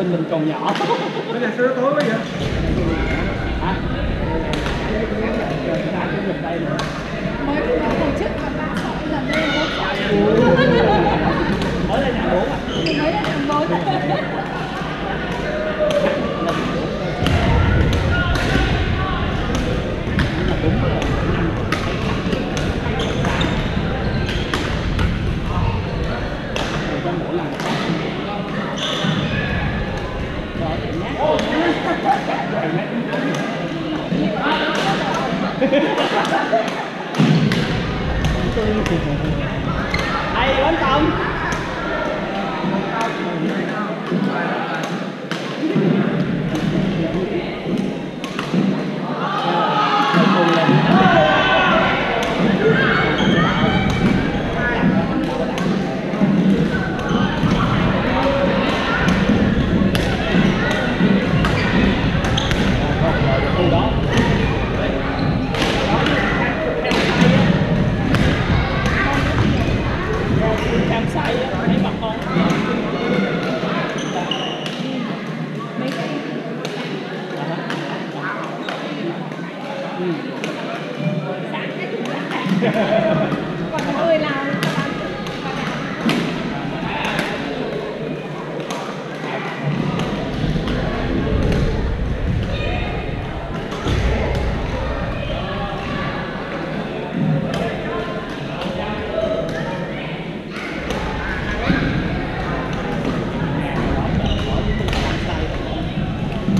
bên mình còn nhỏ. Bây giờ xưa tối quá vậy? Hả? Ai lớn không? แคมไซต์ให้ปักทองอืม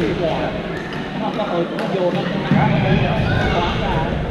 thì nó có hồi nó vô nó không có, nó không có quá cả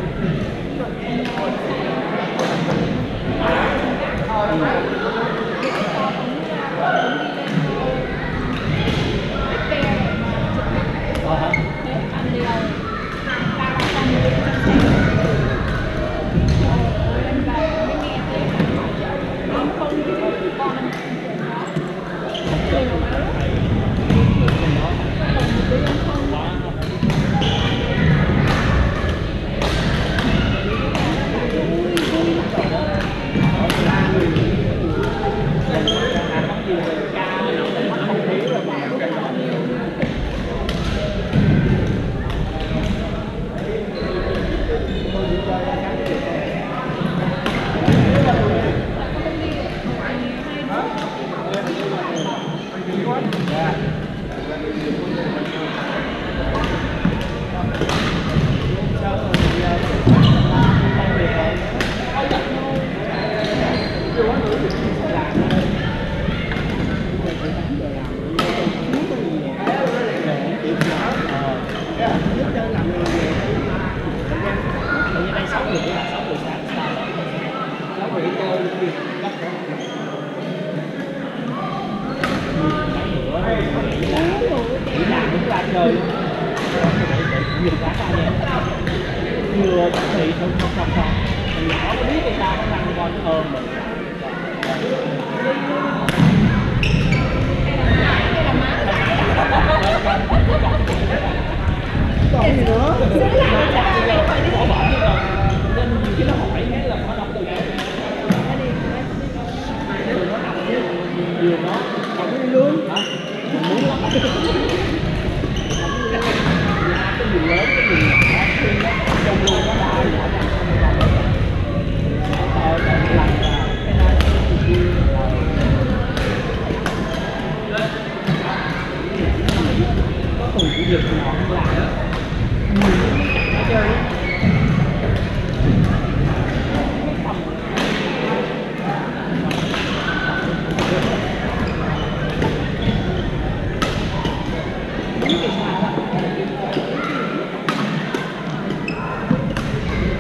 chơi nhiều quá ra nha chưa thì không không không không mình nhỏ có biết hay ta nó răng con nó ôm mình còn gì nữa xứ lạnh cho ba mẹ phải đi bỏ bỏ chứ còn nên nhiều khi nó hỏi cái là nó đọc từ đó vừa nó đọc chứ vừa nó còn biết luôn hả mình muốn lắm cái gì lớn cái gì nhỏ khi nó trong luôn nó đã nhỏ ra ờ cái lần là cái này thì vui có cùng của việc nhỏ làm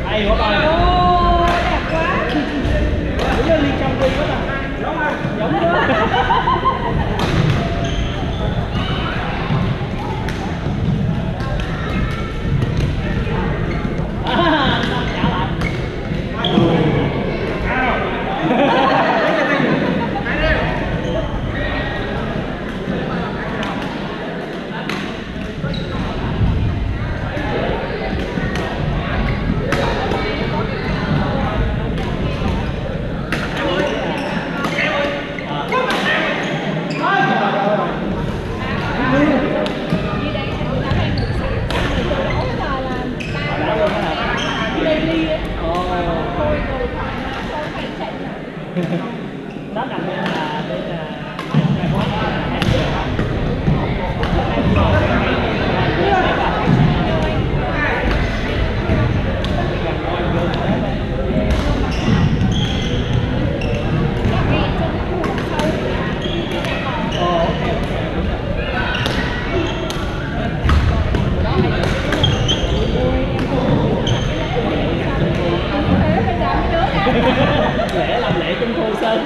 hay quá coi Ồ, đẹp quá. Đúng như ly trong ly quá Giống không? Giống đó À, nó trả lại Như đây là đã đang được sẵn xong rồi từ đó là làm Ở đó ba luôn đó á Ồ thôi rồi thoải mái không phải chạy Nó nằm bên là bên là lễ làm lễ chung thu sơn